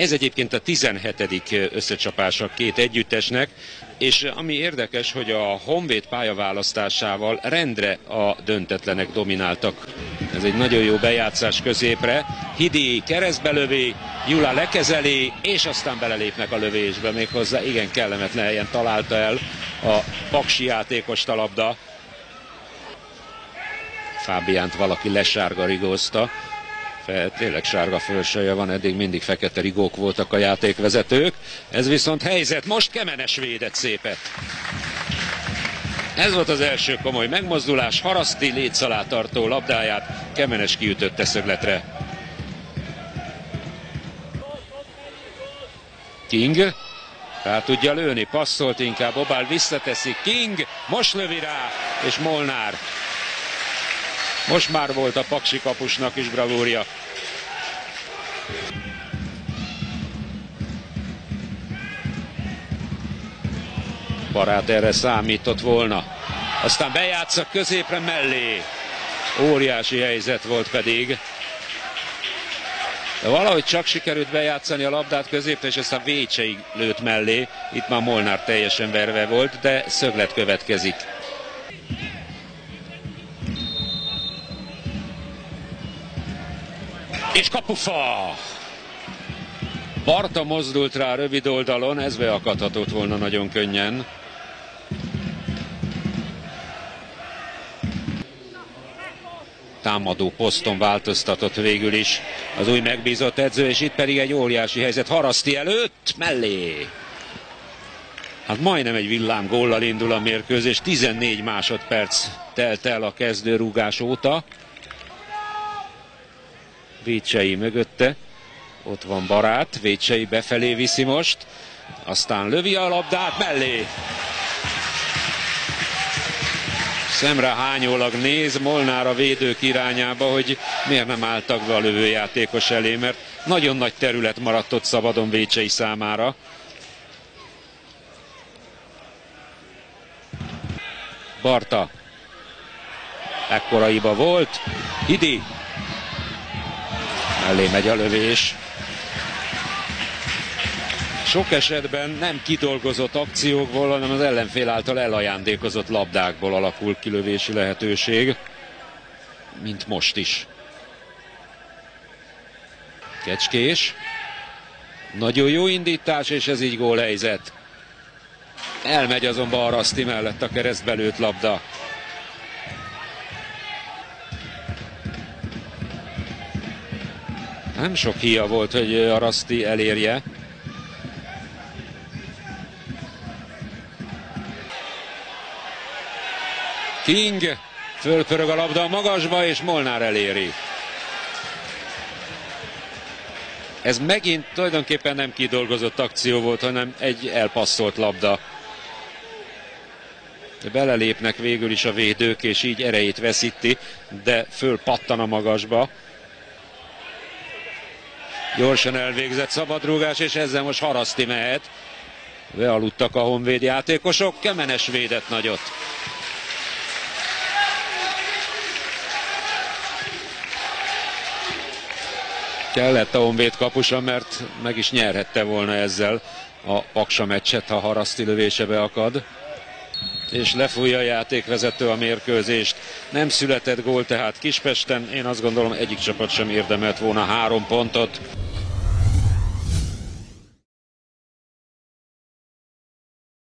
Ez egyébként a 17. összecsapása két együttesnek, és ami érdekes, hogy a Honvéd pályaválasztásával rendre a döntetlenek domináltak. Ez egy nagyon jó bejátszás középre. Hidi keresztbelövi, Jula lekezeli, és aztán belelépnek a lövésbe, méghozzá igen kellemetlen helyen találta el a paksi játékos talabda. Fábiánt valaki lesárgarigózta fel, tényleg sárga fölsője van, eddig mindig fekete rigók voltak a játékvezetők. Ez viszont helyzet, most Kemenes védett szépet. Ez volt az első komoly megmozdulás, Haraszti léc alá tartó labdáját Kemenes kiütötte szögletre. King rá tudja lőni, passzolt inkább, Obál visszateszi, King most lövi rá, és Molnár most már volt a Paksi kapusnak is bravúrja. Barát erre számított volna. Aztán bejátsza középre mellé. Óriási helyzet volt pedig. De valahogy csak sikerült bejátszani a labdát középre, és aztán Vécseig lőtt mellé. Itt már Molnár teljesen verve volt, de szöglet következik. És kapufa! Barta mozdult rá rövid oldalon, ez beakadhatott volna nagyon könnyen. támadó poszton változtatott végül is az új megbízott edző, és itt pedig egy óriási helyzet Haraszti előtt, mellé. Hát majdnem egy villám góllal indul a mérkőzés, 14 másodperc telt el a kezdőrúgás óta. Vécsei mögötte. Ott van Barát, Vécsei befelé viszi most. Aztán lövi a labdát mellé. Szemre hányólag néz Molnár a védők irányába, hogy miért nem álltak be a lövőjátékos elé, mert nagyon nagy terület maradt ott szabadon Vécsei számára. Barta. Ekkoraiba volt. Hidi mellé megy a lövés. Sok esetben nem kidolgozott akciókból, hanem az ellenfél által elajándékozott labdákból alakul kilövési lehetőség, mint most is. Kecskés. Nagyon jó indítás, és ez így gólhelyzet. Elmegy azonban Araszti mellett a keresztbelőtt labda. Nem sok hia volt, hogy Araszti elérje. King fölpörög a labda a magasba, és Molnár eléri. Ez megint tulajdonképpen nem kidolgozott akció volt, hanem egy elpasszolt labda. Belelépnek végül is a védők, és így erejét veszíti, de fölpattan a magasba. Gyorsan elvégzett szabadrúgás, és ezzel most haraszti mehet. Bealudtak a honvéd játékosok, Kemenes védett nagyot. Kellett a honvéd kapusa, mert meg is nyerhette volna ezzel a Paksa meccset, ha haraszti lövése beakad és lefújja a játékvezető a mérkőzést. Nem született gól tehát Kispesten, én azt gondolom egyik csapat sem érdemelt volna három pontot.